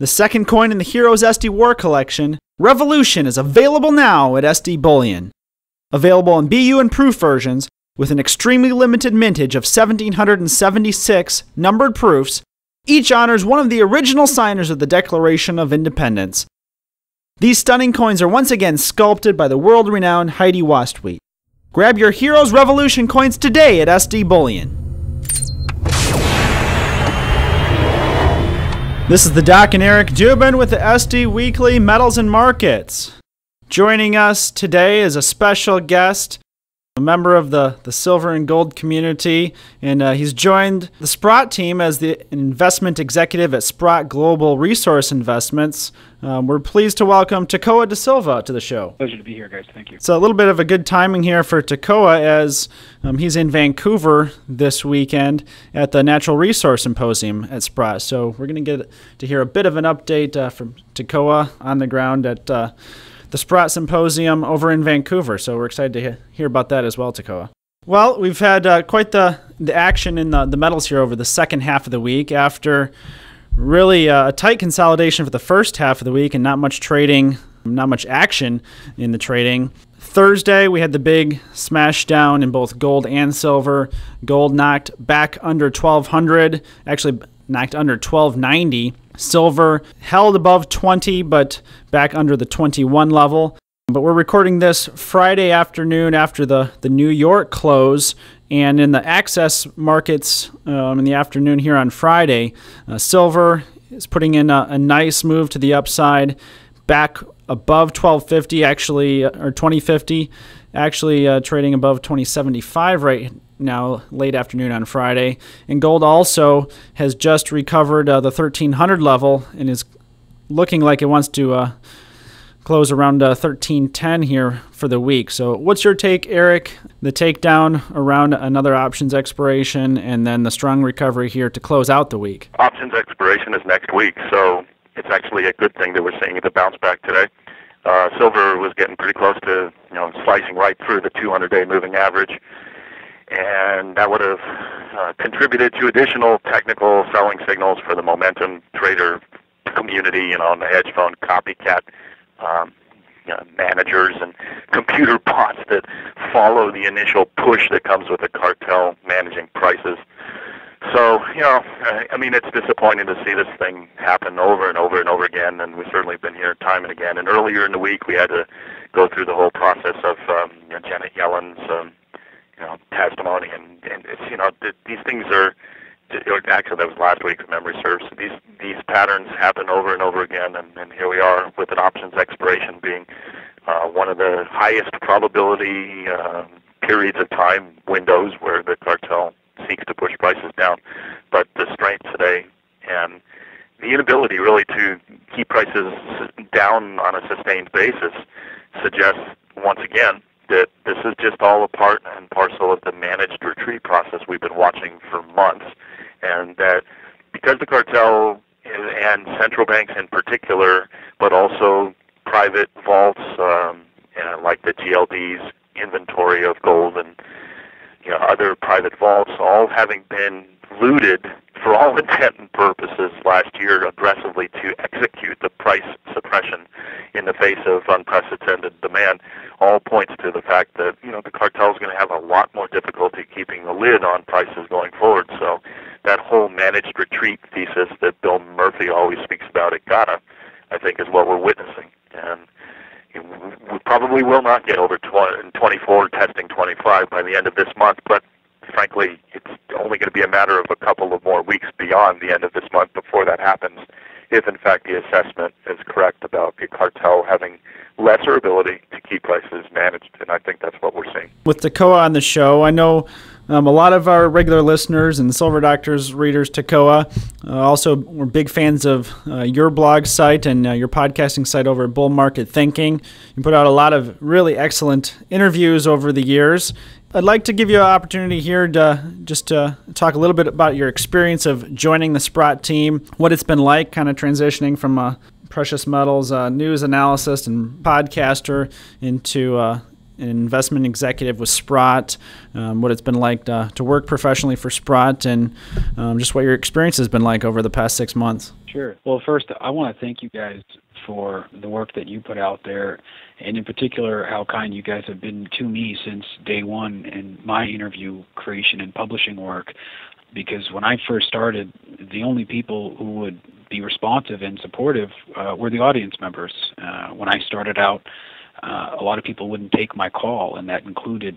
The second coin in the Heroes SD War collection, Revolution, is available now at SD Bullion. Available in BU and Proof versions, with an extremely limited mintage of 1776 numbered proofs, each honors one of the original signers of the Declaration of Independence. These stunning coins are once again sculpted by the world renowned Heidi Wastweet. Grab your Heroes Revolution coins today at SD Bullion. This is the Doc and Eric Dubin with the SD Weekly Metals and Markets. Joining us today is a special guest, a member of the, the silver and gold community, and uh, he's joined the Sprott team as the investment executive at Sprott Global Resource Investments. Um, we're pleased to welcome Tekoa Da Silva to the show. Pleasure to be here, guys. Thank you. So a little bit of a good timing here for Tekoa as um, he's in Vancouver this weekend at the Natural Resource Symposium at Sprott. So we're going to get to hear a bit of an update uh, from Tekoa on the ground at uh, the Sprott Symposium over in Vancouver. So we're excited to hear about that as well, Tekoa. Well, we've had uh, quite the, the action in the, the metals here over the second half of the week after really uh, a tight consolidation for the first half of the week and not much trading, not much action in the trading. Thursday, we had the big smash down in both gold and silver. Gold knocked back under 1200, actually knocked under 1290. Silver held above 20, but back under the 21 level. But we're recording this Friday afternoon after the, the New York close. And in the access markets um, in the afternoon here on Friday, uh, silver is putting in a, a, nice move to the upside, back above 1250, actually, uh, or 2050, actually uh, trading above 2075 right now, late afternoon on Friday. And gold also has just recovered uh, the 1300 level and is looking like it wants to uh, close around uh, 1310 here for the week. So, what's your take, Eric? The takedown around another options expiration, and then the strong recovery here to close out the week. Options expiration is next week, so it's actually a good thing that we're seeing the bounce back today. Uh, silver was getting pretty close to you know slicing right through the 200-day moving average, and that would have uh, contributed to additional technical selling signals for the momentum trader community, you know, on the hedge fund copycat um, you know, managers and computer bots that follow the initial push that comes with a cartel managing prices. So, you know, I mean, it's disappointing to see this thing happen over and over and over again, and we've certainly been here time and again. And earlier in the week, we had to go through the whole process of um, you know, Janet Yellen's, um, know, testimony, and, and it's, you know, th- these things are actually that was last week if memory serves. These these patterns happen over and over again, and, and here we are with an options expiration being uh, one of the highest probability uh, periods of time windows where the cartel seeks to push prices down. But the strength today and the inability really to keep prices down on a sustained basis suggests once again that this is just all a part and parcel of the managed retreat process we've been watching for months and that because the cartel and central banks in particular, but also private vaults um, like the GLD's inventory of gold and you know other private vaults, all having been looted for all intent and purposes last year aggressively to execute the price suppression in the face of unprecedented demand all points to the fact that you know the cartel is going to have a lot more difficulty keeping the lid on prices going forward. So that whole managed retreat thesis that Bill Murphy always speaks about at GATA, I think, is what we're witnessing. And we probably will not get over 20, 24 testing 25 by the end of this month, but frankly, it's only going to be a matter of a couple of more weeks beyond the end of this month before that happens, if in fact the assessment is correct about the cartel having lesser ability to keep prices managed, and I think that's what we're seeing. With Tekoa on the show, I know um, a lot of our regular listeners and Silver Doctors readers, Tekoa, uh, also we're big fans of uh, your blog site and uh, your podcasting site over at Bull Market Thinking. You put out a lot of really excellent interviews over the years. I'd like to give you an opportunity here to just to talk a little bit about your experience of joining the Sprott team, what it's been like, kind of transitioning from a precious metals uh, news analyst and podcaster into uh, an investment executive with Sprott, um, what it's been like to, to, work professionally for Sprott, and um, just what your experience has been like over the past six months. Sure. Well, first, I want to thank you guys for the work that you put out there, and in particular, how kind you guys have been to me since day one in my interview creation and publishing work. Because when I first started, the only people who would be responsive and supportive uh, were the audience members. Uh, when I started out, uh, a lot of people wouldn't take my call, and that included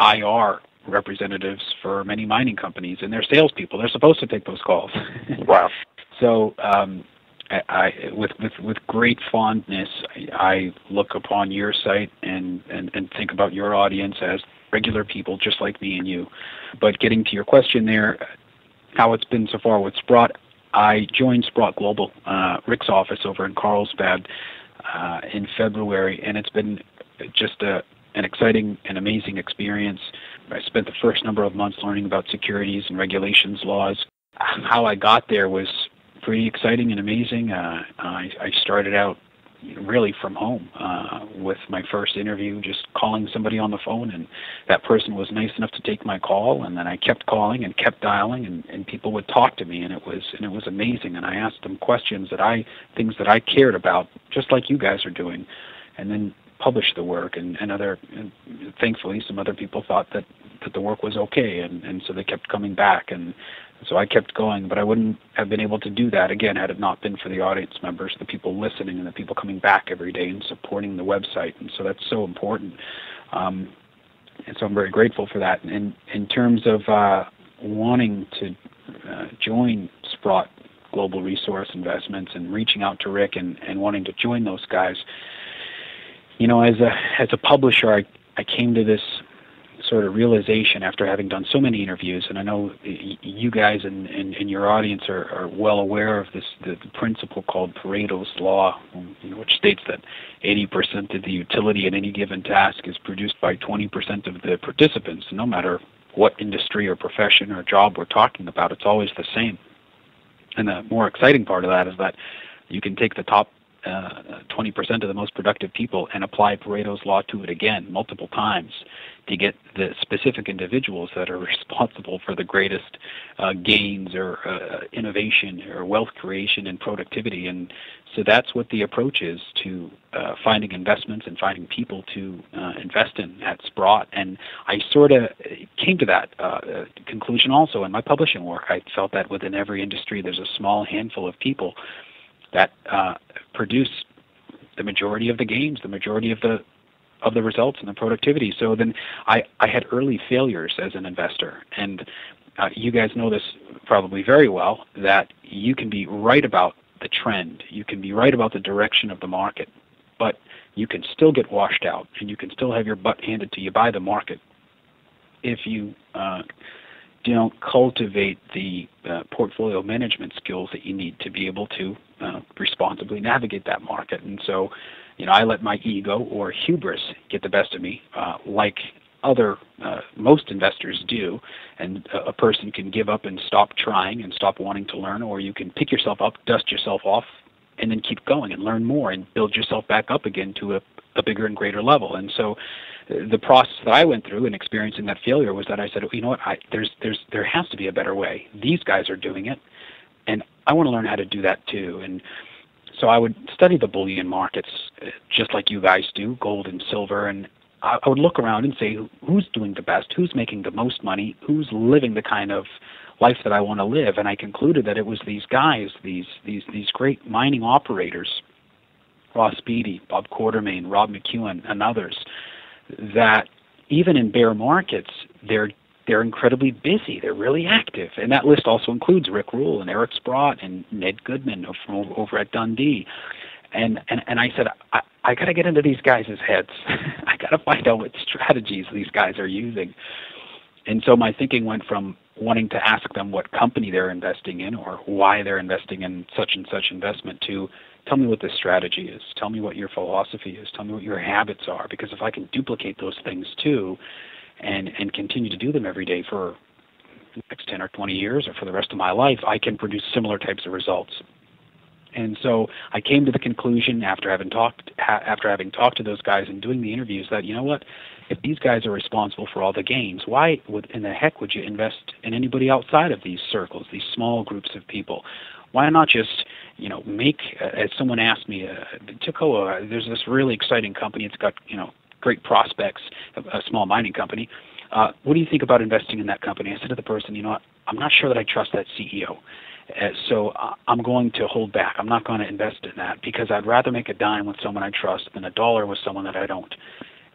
IR representatives for many mining companies and their salespeople. They're supposed to take those calls. wow. So, um, I, I, with with with great fondness, I, I look upon your site and, and and think about your audience as regular people just like me and you. But getting to your question there, how it's been so far with Sprott, I joined Sprott Global, uh, Rick's office over in Carlsbad uh, in February, and it's been just a an exciting and amazing experience. I spent the first number of months learning about securities and regulations laws. How I got there was pretty exciting and amazing. Uh, I, I started out really from home uh, with my first interview, just calling somebody on the phone, and that person was nice enough to take my call, and then I kept calling and kept dialing, and, and people would talk to me, and it was and it was amazing, and I asked them questions that I things that I cared about, just like you guys are doing, and then publish the work, and, and other and thankfully some other people thought that that the work was okay, and and so they kept coming back, and so I kept going, but I wouldn't have been able to do that again had it not been for the audience members, the people listening, and the people coming back every day and supporting the website. And so that's so important. Um, and so I'm very grateful for that. And in terms of uh, wanting to uh, join Sprott Global Resource Investments and reaching out to Rick and, and wanting to join those guys, you know, as a as a publisher, I I came to this sort of realization after having done so many interviews, and I know you guys and, and, and your audience are, are, well aware of this the, the principle called Pareto's law, um, which states that 80% of the utility in any given task is produced by 20% of the participants, no matter what industry or profession or job we're talking about, it's always the same. And the more exciting part of that is that you can take the top uh, 20% of the most productive people and apply Pareto's law to it again multiple times to get the specific individuals that are responsible for the greatest uh, gains or uh, innovation or wealth creation and productivity. And so that's what the approach is to uh, finding investments and finding people to uh, invest in at Sprott. And I sort of came to that uh, conclusion also in my publishing work. I felt that within every industry there's a small handful of people that uh, produce the majority of the gains, the majority of the of the results and the productivity. So then I, I had early failures as an investor. And uh, you guys know this probably very well that you can be right about the trend, you can be right about the direction of the market, but you can still get washed out and you can still have your butt handed to you by the market if you uh, don't cultivate the uh, portfolio management skills that you need to be able to uh, responsibly navigate that market. And so, you know, I let my ego or hubris get the best of me, uh, like other uh, most investors do. And a, person can give up and stop trying and stop wanting to learn, or you can pick yourself up, dust yourself off, and then keep going and learn more and build yourself back up again to a, a bigger and greater level. And so the process that I went through in experiencing that failure was that I said, you know what, I, there's, there's, there has to be a better way. These guys are doing it, and I want to learn how to do that too. And so I would study the bullion markets, uh, just like you guys do, gold and silver, and I, would look around and say, who's doing the best? Who's making the most money? Who's living the kind of life that I want to live? And I concluded that it was these guys, these these these great mining operators, Ross Beaty, Bob Quartermain, Rob McEwen, and others that even in bear markets, they're they're incredibly busy. They're really active, and that list also includes Rick Rule and Eric Sprott and Ned Goodman from over at Dundee. And and and I said, I, I got to get into these guys' heads. I got to find out what strategies these guys are using. And so my thinking went from wanting to ask them what company they're investing in or why they're investing in such and such investment to tell me what this strategy is. Tell me what your philosophy is. Tell me what your habits are. Because if I can duplicate those things too, and and continue to do them every day for the next 10 or 20 years or for the rest of my life, I can produce similar types of results. And so I came to the conclusion after having talked ha- after having talked to those guys and doing the interviews that you know what, if these guys are responsible for all the gains, why would in the heck would you invest in anybody outside of these circles, these small groups of people? Why not just you know, make as someone asked me, uh, Tekoa, there's this really exciting company. It's got you know great prospects, a, a small mining company. Uh, what do you think about investing in that company? I said to the person, you know I'm not sure that I trust that CEO. Uh, so I'm going to hold back. I'm not going to invest in that because I'd rather make a dime with someone I trust than a dollar with someone that I don't.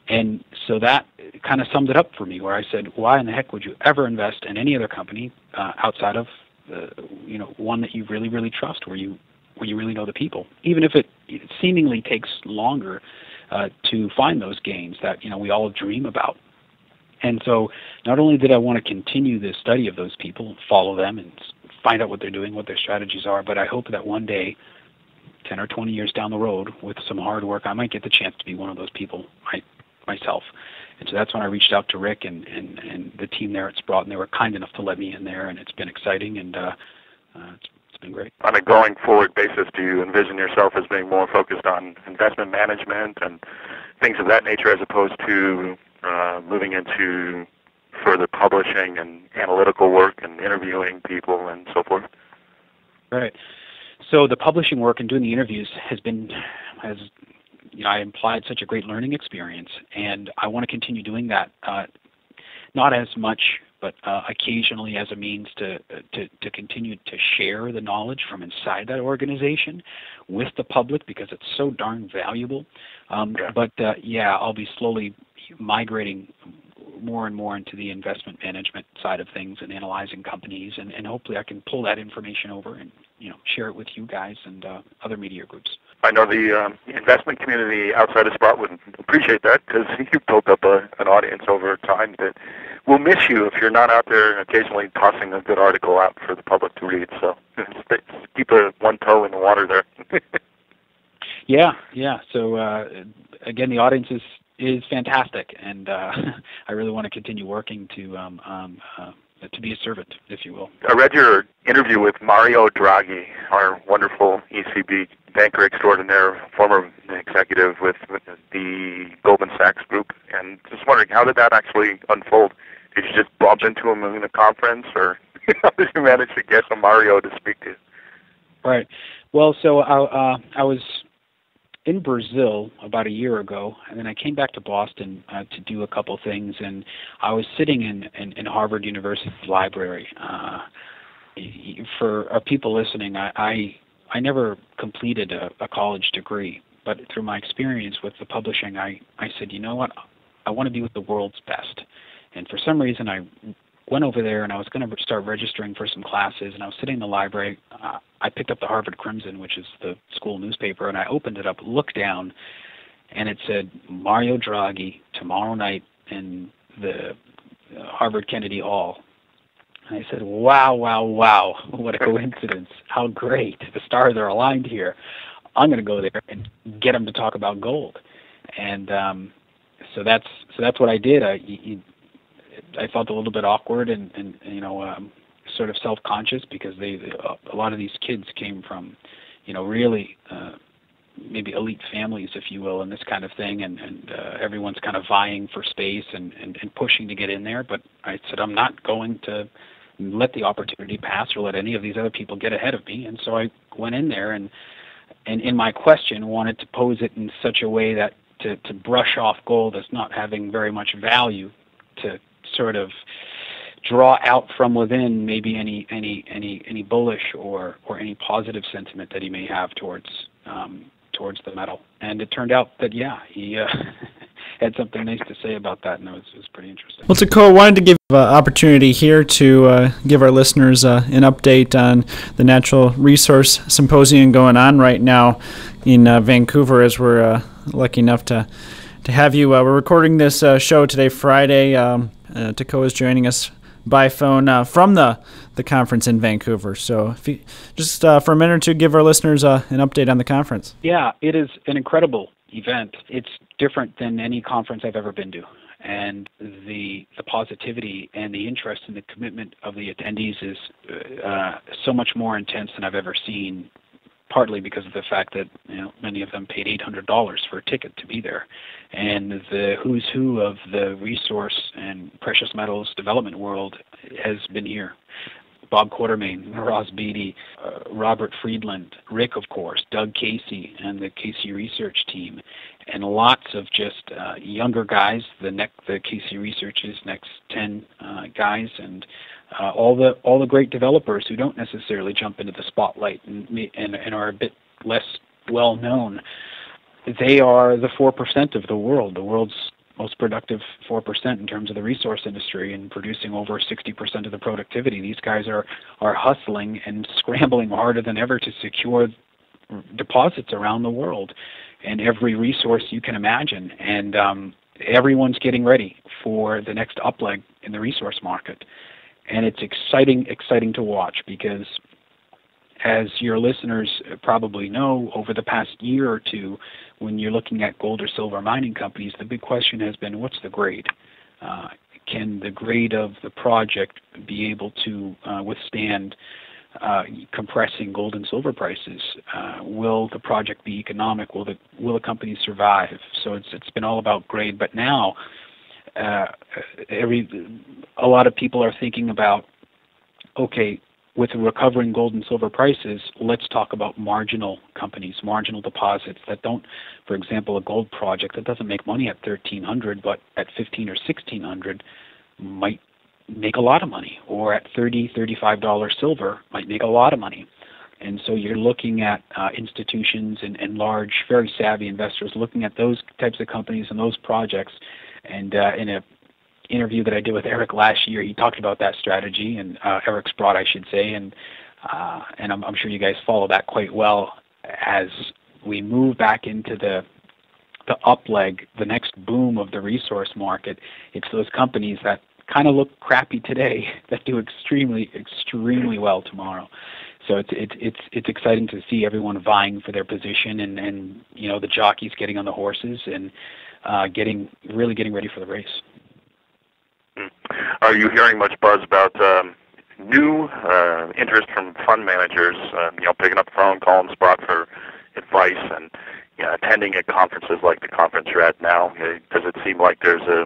And so that kind of summed it up for me, where I said, why in the heck would you ever invest in any other company uh, outside of, uh, you know, one that you really, really trust, where you where you really know the people, even if it, it seemingly takes longer uh, to find those gains that you know we all dream about. And so, not only did I want to continue the study of those people, follow them, and find out what they're doing, what their strategies are, but I hope that one day, 10 or 20 years down the road, with some hard work, I might get the chance to be one of those people I, myself. And so that's when I reached out to Rick and, and, and the team there at Sprott, and they were kind enough to let me in there, and it's been exciting, and uh, uh, it's, it's been great. On a going forward basis, do you envision yourself as being more focused on investment management and things of that nature as opposed to uh, moving into further publishing and analytical work and interviewing people and so forth? Right. So the publishing work and doing the interviews has been has you know I implied such a great learning experience, and I want to continue doing that. Uh, not as much, but uh, occasionally as a means to, to to continue to share the knowledge from inside that organization with the public because it's so darn valuable. Um, yeah. But uh, yeah, I'll be slowly migrating more and more into the investment management side of things and analyzing companies, and, and hopefully I can pull that information over and you know share it with you guys and uh, other media groups. I know the um, investment community outside of Sprott would appreciate that because you've built up a, an audience over time that will miss you if you're not out there occasionally tossing a good article out for the public to read. So keep a one toe in the water there. yeah, yeah. So uh, again, the audience is is fantastic, and uh, I really want to continue working to um, um, uh, to be a servant, if you will. I read your interview with Mario Draghi, our wonderful ECB banker extraordinaire, former executive with, with the Goldman Sachs Group, and just wondering how did that actually unfold? Did you just bump into him in a conference, or how did you manage to get some Mario to speak to you? Right. Well, so I, uh, I was in Brazil about a year ago, and then I came back to Boston uh, to do a couple things, and I was sitting in, in, in Harvard University library. Uh, for uh, people listening, I, I I never completed a, a college degree, but through my experience with the publishing, I I said, you know what, I want to be with the world's best, and for some reason I went over there and I was going to start registering for some classes, and I was sitting in the library. Uh, I picked up the Harvard Crimson, which is the school newspaper, and I opened it up, looked down, and it said Mario Draghi tomorrow night in the uh, Harvard Kennedy Hall. And I said, "Wow, wow, wow! What a coincidence! How great! The stars are aligned here. I'm going to go there and get him to talk about gold." And um, so that's so that's what I did. I, he, I felt a little bit awkward and, and you know um, sort of self-conscious because they, a lot of these kids came from you know really uh, maybe elite families, if you will, and this kind of thing, and, and uh, everyone's kind of vying for space and, and, and pushing to get in there. But I said I'm not going to let the opportunity pass or let any of these other people get ahead of me. And so I went in there and and in my question wanted to pose it in such a way that to, to brush off gold as not having very much value to sort of draw out from within maybe any any any any bullish or or any positive sentiment that he may have towards um, towards the metal. And it turned out that yeah, he uh, had something nice to say about that, and it was, it was pretty interesting. Well, Tekoa wanted to give uh, opportunity here to uh, give our listeners uh, an update on the Natural Resource Symposium going on right now in uh, Vancouver, as we're uh, lucky enough to to have you. We're recording this show today, Friday. Um, uh, is joining us by phone uh, from the, the conference in Vancouver. So, if you, just uh, for a minute or two, give our listeners uh, an update on the conference. Yeah, it is an incredible event. It's different than any conference I've ever been to. And the, the positivity and the interest and the commitment of the attendees is uh, so much more intense than I've ever seen partly because of the fact that you know many of them paid eight hundred dollars for a ticket to be there, and the who's who of the resource and precious metals development world has been here. Bob Quartermain, Ross Beaty, uh, Robert Friedland, Rick, of course, Doug Casey, and the Casey Research team, and lots of just uh, younger guys. The next, the Casey Research's next ten uh, guys, and uh, all the all the great developers who don't necessarily jump into the spotlight and and, and are a bit less well known. They are the four percent of the world, the world's most productive 4% in terms of the resource industry and producing over 60% of the productivity. These guys are, are hustling and scrambling harder than ever to secure deposits around the world and every resource you can imagine. And um, everyone's getting ready for the next upleg in the resource market. And it's exciting, exciting to watch because as your listeners probably know, over the past year or two, when you're looking at gold or silver mining companies, the big question has been what's the grade? Uh, can the grade of the project be able to uh, withstand uh, compressing gold and silver prices? Uh, will the project be economic? Will the will the company survive? So it's it's been all about grade, but now uh, every a lot of people are thinking about okay, with recovering gold and silver prices, let's talk about marginal companies, marginal deposits that don't, for example, a gold project that doesn't make money at 1300 but at 15 or 1600 might make a lot of money, or at 30 $35 silver might make a lot of money. And so you're looking at uh, institutions and, and large, very savvy investors looking at those types of companies and those projects. And uh, in a interview that I did with Eric last year, he talked about that strategy, and uh, Eric Sprott, I should say, and uh, and I'm, I'm sure you guys follow that quite well as we move back into the the up leg, the next boom of the resource market. It's those companies that kind of look crappy today that do extremely extremely well tomorrow. So it's it's it's it's exciting to see everyone vying for their position and and you know the jockeys getting on the horses and uh, getting really getting ready for the race. Are you hearing much buzz about um, new uh, interest from fund managers? Uh, you know, picking up the phone, calling Sprott for advice, and you know, attending at conferences like the conference you're at now. Does it seem like there's a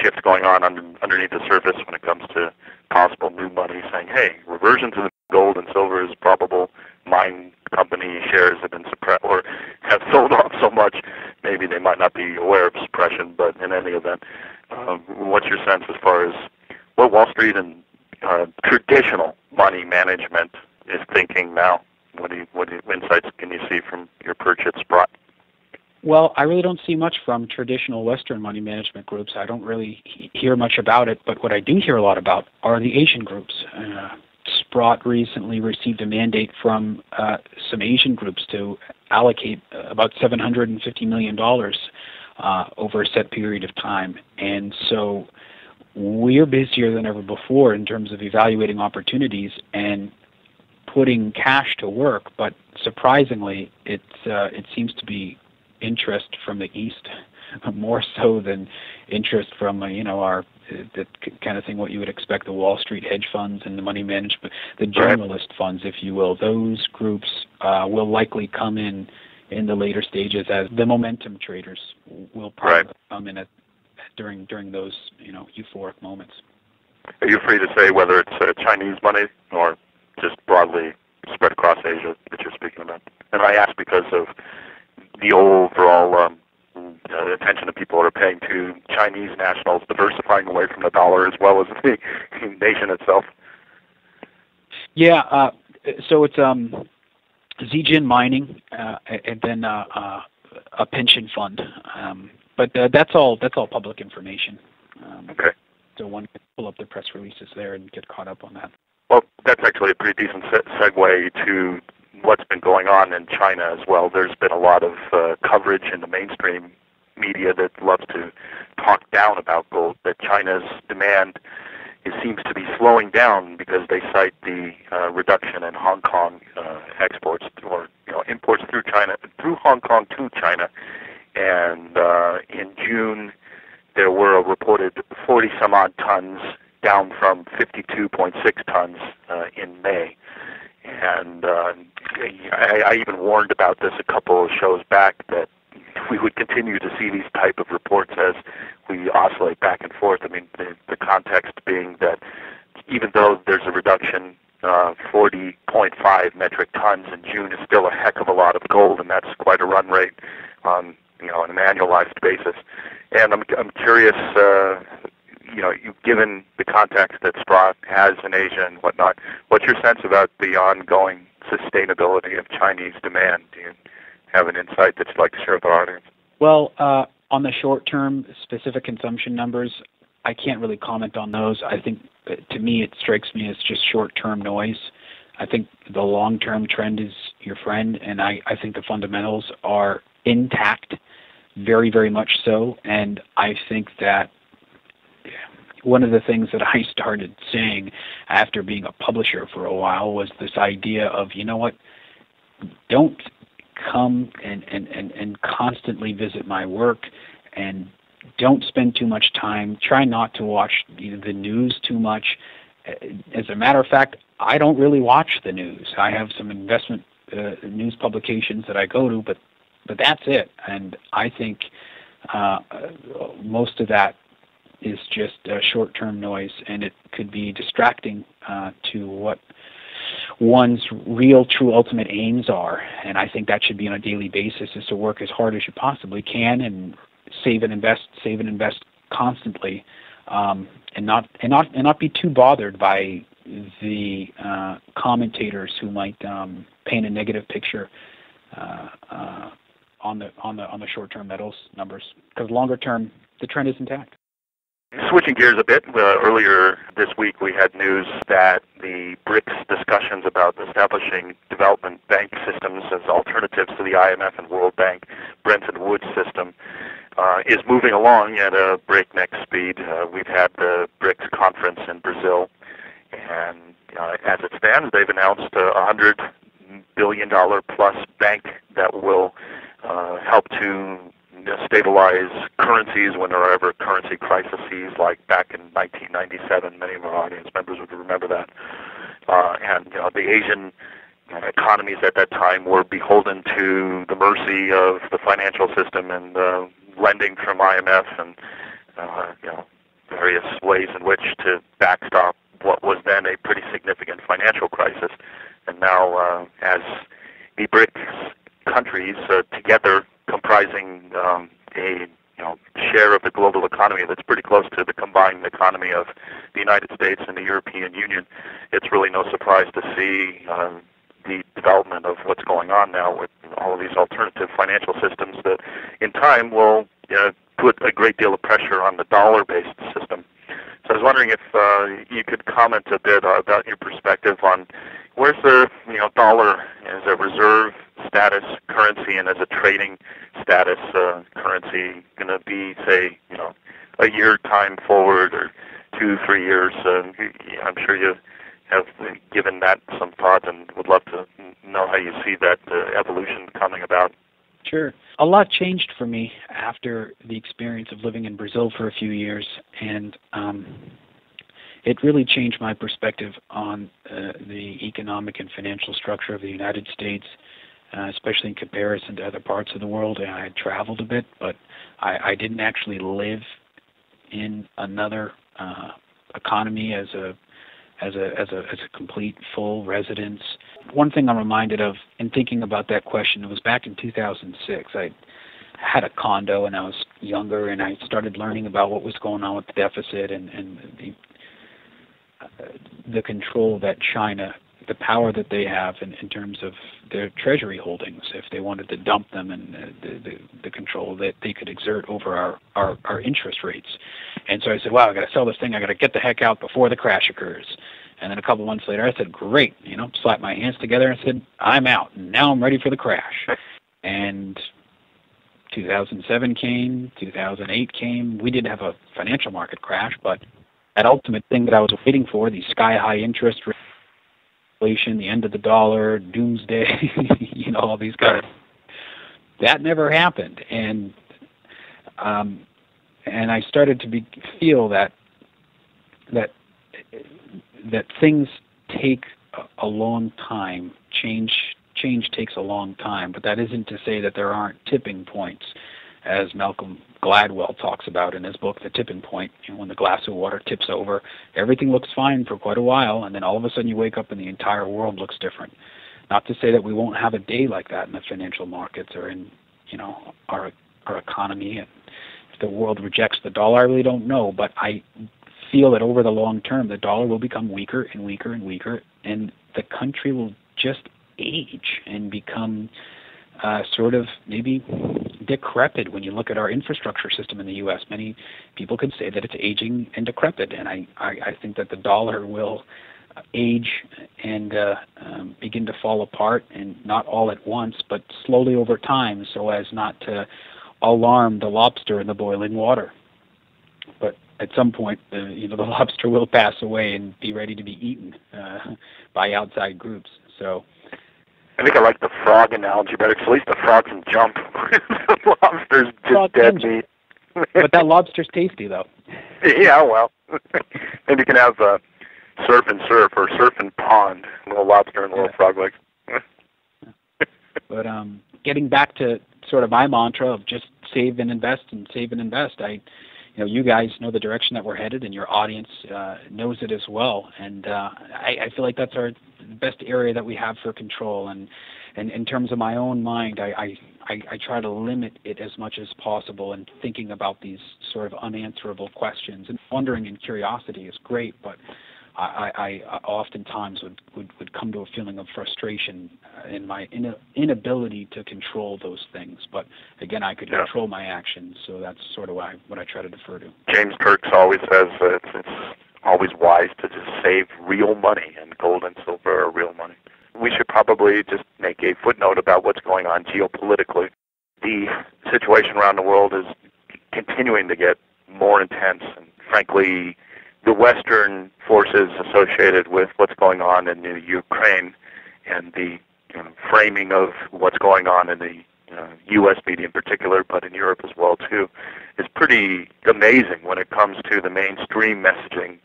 shift going on under, underneath the surface when it comes to possible new money saying, "Hey, reversion to the gold and silver is probable. Mine company shares have been suppressed or have sold off so much, maybe they might not be aware of suppression, but in any event, uh, what's your sense as far as what Wall Street and uh, traditional money management is thinking now? What, do you, what do you, insights can you see from your perch at Sprott? Well, I really don't see much from traditional Western money management groups. I don't really hear much about it, but what I do hear a lot about are the Asian groups. Uh, Sprott recently received a mandate from uh, some Asian groups to allocate about $750 million uh, over a set period of time. And so we're busier than ever before in terms of evaluating opportunities and putting cash to work. But surprisingly, it's, uh, it seems to be interest from the East more so than interest from uh, you know our that kind of thing what you would expect the Wall Street hedge funds and the money management the generalist funds if you will those groups uh, will likely come in in the later stages as the momentum traders will probably right. come in at during during those you know euphoric moments. Are you free to say whether it's uh, Chinese money or just broadly spread across Asia that you're speaking about? And I ask because of the overall um, uh, attention that people are paying to Chinese nationals diversifying away from the dollar as well as the nation itself. Yeah, uh, so it's um, Zijin Mining, uh, and then uh, uh, a pension fund. Um, but uh, that's all. That's all public information. Um, okay. So one can pull up the press releases there and get caught up on that. Well, that's actually a pretty decent se- segue to what's been going on in China as well. There's been a lot of uh, coverage in the mainstream media that loves to talk down about gold. That China's demand it seems to be slowing down because they cite the uh, reduction in Hong Kong uh, exports or you know imports through China through Hong Kong to China, and uh, in June there were a reported 40 some odd tons down from 52.6 tons uh, in May. And uh, I, I even warned about this a couple of shows back that we would continue to see these type of reports as we oscillate back and forth. I mean, the, the context being that even though there's a reduction uh, 40.5 metric tons in June is still a heck of a lot of gold, and that's quite a run rate on you know on an annualized basis. And I'm I'm curious, uh, you know, you, given the context that Sprott has in Asia and whatnot, what's your sense about the ongoing sustainability of Chinese demand? Do you have an insight that you'd like to share with our audience? Well, uh, on the short term, specific consumption numbers, I can't really comment on those. I think to me it strikes me as just short term noise. I think the long term trend is your friend, and I, I think the fundamentals are intact, very, very much so. And I think that one of the things that I started saying after being a publisher for a while was this idea of, you know what, don't come and, and, and, and constantly visit my work and don't spend too much time. Try not to watch the news too much. As a matter of fact, I don't really watch the news. I have some investment uh, news publications that I go to, but but that's it. And I think uh, most of that is just uh, short-term noise, and it could be distracting uh, to what one's real, true, ultimate aims are. And I think that should be on a daily basis: is to work as hard as you possibly can and save and invest, save and invest constantly, um, and not and not and not be too bothered by the uh, commentators who might um, paint a negative picture uh, uh, on the on the on the short-term metals numbers. Because longer term, the trend is intact. Switching gears a bit, uh, earlier this week we had news that the BRICS discussions about establishing development bank systems as alternatives to the IMF and World Bank Bretton Woods system uh, is moving along at a breakneck speed. Uh, we've had the BRICS conference in Brazil, and uh, as it stands, they've announced a $100 billion plus bank that will uh, help to stabilize currencies when there are ever currency crises, like back in 1997. Many of our audience members would remember that. Uh, and you know, the Asian uh, economies at that time were beholden to the mercy of the financial system and uh, lending from IMF and uh, you know various ways in which to backstop what was then a pretty significant financial crisis. And now, uh, as the BRICS countries uh, together comprising um, a you know share of the global economy that's pretty close to the combined economy of the United States and the European Union, it's really no surprise to see um, the development of what's going on now with all of these alternative financial systems that, in time, will know, put a great deal of pressure on the dollar-based system. So I was wondering if uh, you could comment a bit about your perspective on where's the you know dollar as a reserve status currency and as a trading status uh, currency going to be, say, you know, a year time forward or two, three years? Uh, I'm sure you have given that some thought and would love to know how you see that uh, evolution coming about. Sure. A lot changed for me after the experience of living in Brazil for a few years, and um, it really changed my perspective on uh, the economic and financial structure of the United States uh, especially in comparison to other parts of the world. And I had traveled a bit, but I, I didn't actually live in another uh, economy as a as a as a as a complete full residence. One thing I'm reminded of in thinking about that question, it was back in 2006. I had a condo and I was younger, and I started learning about what was going on with the deficit and and the uh, the control that China the power that they have in, in terms of their treasury holdings, if they wanted to dump them, and the, the, the control that they could exert over our, our, our interest rates. And so I said, wow, I got to sell this thing. I got to get the heck out before the crash occurs. And then a couple months later, I said, great, you know, slapped my hands together and said, I'm out. Now I'm ready for the crash. And 2007 came, 2008 came. We did have a financial market crash, but that ultimate thing that I was waiting for, the sky high interest rates, inflation, the end of the dollar, doomsday, you know, all these kind of that never happened. And um, and I started to be feel that that that things take a, a long time. Change change takes a long time, but that isn't to say that there aren't tipping points. As Malcolm Gladwell talks about in his book, The Tipping Point. You know, when the glass of water tips over, everything looks fine for quite a while, and then all of a sudden you wake up and the entire world looks different. Not to say that we won't have a day like that in the financial markets or in, you know, our our economy. And if the world rejects the dollar, I really don't know, but I feel that over the long term, the dollar will become weaker and weaker and weaker, and the country will just age and become uh, sort of maybe decrepit when you look at our infrastructure system in the U.S. Many people could say that it's aging and decrepit, and I, I, I think that the dollar will age and uh, um, begin to fall apart, and not all at once, but slowly over time, so as not to alarm the lobster in the boiling water. But at some point, uh, you know, the lobster will pass away and be ready to be eaten uh, by outside groups. So I think I like the frog analogy better. Cause at least the frog can jump. the lobster's just frog dead meat. but that lobster's tasty, though. Yeah, well, maybe you can have uh, surf and surf or surf and pond, little lobster and little Yeah. frog legs. But um, getting back to sort of my mantra of just save and invest and save and invest, I, you know, you guys know the direction that we're headed, and your audience uh, knows it as well. And uh, I, I feel like that's our best area that we have for control. And and in terms of my own mind, I, I I, I try to limit it as much as possible. And thinking about these sort of unanswerable questions and wondering and curiosity is great, but I, I, I oftentimes would, would, would come to a feeling of frustration in my in, inability to control those things. But again, I could Yeah. control my actions, so that's sort of what I, what I try to defer to. James Turks always says that it's, it's always wise to just save real money, and gold and silver are real money. We should probably just make a footnote about what's going on geopolitically. The situation around the world is continuing to get more intense, and frankly, the Western forces associated with what's going on in the Ukraine and the you know, framing of what's going on in the uh, U.S. media in particular, but in Europe as well too, is pretty amazing when it comes to the mainstream messaging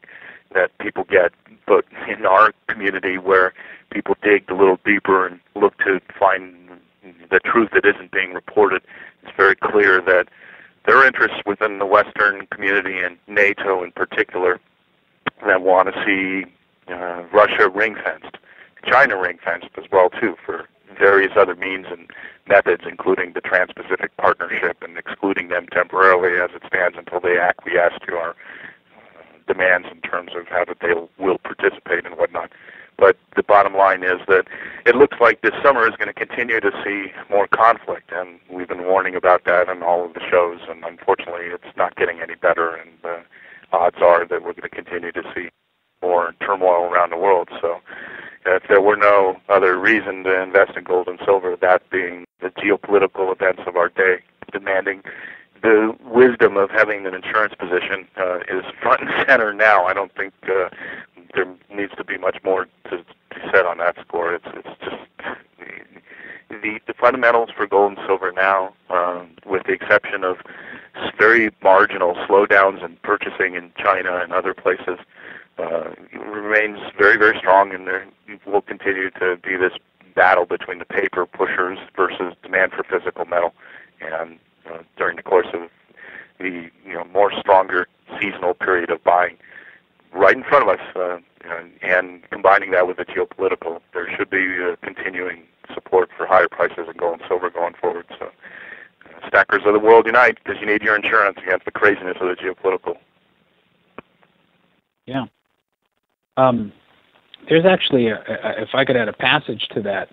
that people get. But in our community, where people dig a little deeper and look to find the truth that isn't being reported, it's very clear that there are interests within the Western community and NATO in particular that want to see uh, Russia ring fenced, China ring fenced as well too for various other means and methods, including the Trans-Pacific Partnership and excluding them temporarily as it stands until they acquiesce to our demands in terms of how that they will participate and whatnot. But the bottom line is that it looks like this summer is going to continue to see more conflict, and we've been warning about that in all of the shows, and unfortunately it's not getting any better, and the odds are that we're going to continue to see more turmoil around the world. So if there were no other reason to invest in gold and silver, that being the geopolitical events of our day demanding the wisdom of having an insurance position uh, is front and center now. I don't think uh, there needs to be much more to, to said on that score. It's it's just the the fundamentals for gold and silver now, um, with the exception of very marginal slowdowns in purchasing in China and other places, very and there will continue to be this battle between the paper pushers versus demand for physical metal, and uh, during the course of the you know more stronger seasonal period of buying right in front of us, uh, and, and combining that with the geopolitical, there should be uh, continuing support for higher prices in gold and silver going forward. So, uh, stackers of the world unite because you need your insurance against the craziness of the geopolitical. Yeah. Um, there's actually, a, a, if I could add a passage to that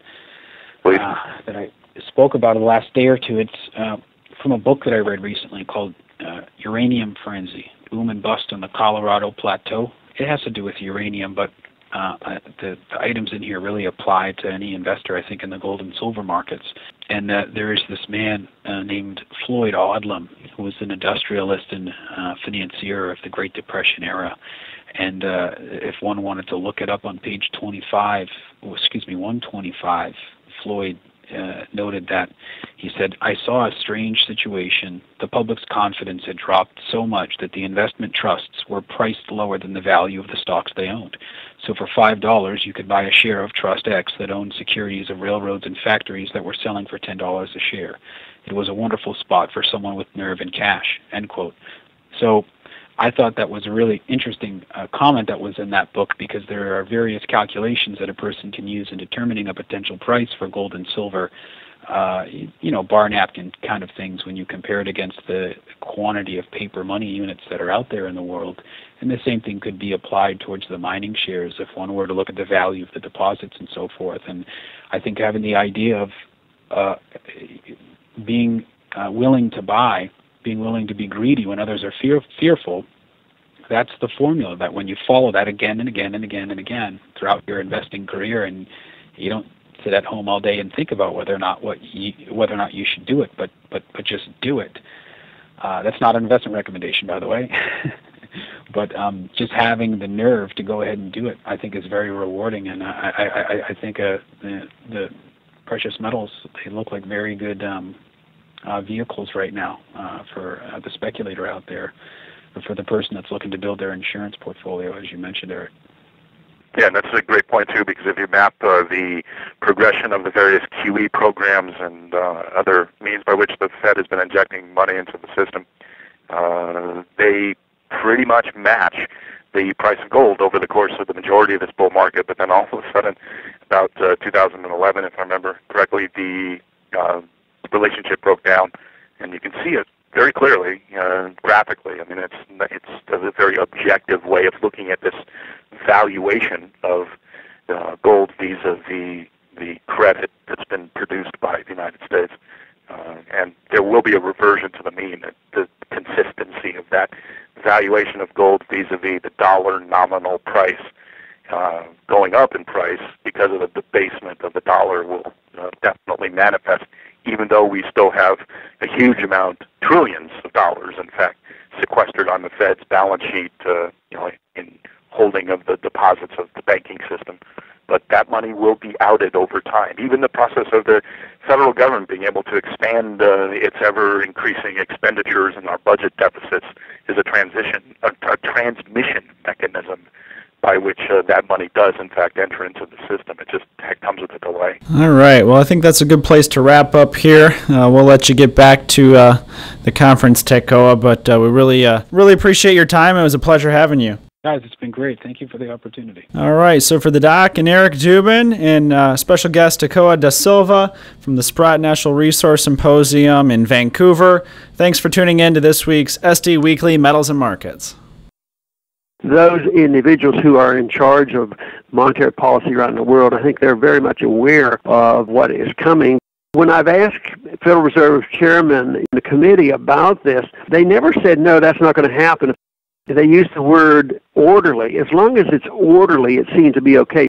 uh, that I spoke about in the last day or two. It's uh, from a book that I read recently called uh, Uranium Frenzy: Boom and Bust on the Colorado Plateau. It has to do with uranium, but uh, uh, the, the items in here really apply to any investor, I think, in the gold and silver markets. And uh, there is this man uh, named Floyd Odlum, who was an industrialist and uh, financier of the Great Depression era. And uh, if one wanted to look it up on page 25, oh, excuse me, 125, Floyd uh, noted that he said, I saw a strange situation. The public's confidence had dropped so much that the investment trusts were priced lower than the value of the stocks they owned. So for five dollars, you could buy a share of Trust X that owned securities of railroads and factories that were selling for ten dollars a share. It was a wonderful spot for someone with nerve and cash. End quote. So I thought that was a really interesting uh, comment that was in that book because there are various calculations that a person can use in determining a potential price for gold and silver. Uh, you know, bar napkin kind of things when you compare it against the quantity of paper money units that are out there in the world. And the same thing could be applied towards the mining shares if one were to look at the value of the deposits and so forth. And I think having the idea of uh, being uh, willing to buy being willing to be greedy when others are fear, fearful, that's the formula that when you follow that again and again and again and again throughout your investing career and you don't sit at home all day and think about whether or not what you, whether or not you should do it but but but just do it. Uh, that's not an investment recommendation by the way. But um, just having the nerve to go ahead and do it I think is very rewarding. And I I, I think uh, the, the precious metals they look like very good um, uh, vehicles right now uh, for uh, the speculator out there, or for the person that's looking to build their insurance portfolio, as you mentioned, Eric. Yeah, and that's a great point too, because if you map uh, the progression of the various QE programs and uh, other means by which the Fed has been injecting money into the system, uh, they pretty much match the price of gold over the course of the majority of this bull market. But then all of a sudden, about uh, 2011, if I remember correctly, the uh, relationship broke down, and you can see it very clearly, uh, graphically. I mean, it's it's a very objective way of looking at this valuation of uh, gold vis-a-vis the credit that's been produced by the United States. Uh, and there will be a reversion to the mean, the consistency of that valuation of gold vis-a-vis the dollar nominal price uh, going up in price because of the debasement of the dollar will uh, definitely manifest even though we still have a huge amount, trillions of dollars, in fact, sequestered on the Fed's balance sheet, uh, you know, in holding of the deposits of the banking system. But that money will be outed over time. Even the process of the federal government being able to expand uh, its ever increasing expenditures and our budget deficits is a transition, a, a transmission mechanism by which uh, that money does, in fact, enter into the system. It just comes with a delay. All right. Well, I think that's a good place to wrap up here. Uh, we'll let you get back to uh, the conference, Tekoa, but uh, we really, uh, really appreciate your time. It was a pleasure having you. Guys, it's been great. Thank you for the opportunity. All right. So for the doc and Eric Dubin and uh, special guest Tekoa da Silva from the Sprott Natural Resource Symposium in Vancouver, thanks for tuning in to this week's SD Weekly Metals and Markets those individuals who are in charge of monetary policy around the world, I think they're very much aware of what is coming. When I've asked Federal Reserve chairman in the committee about this, they never said, no, that's not going to happen. They use the word orderly. As long as it's orderly, it seems to be okay.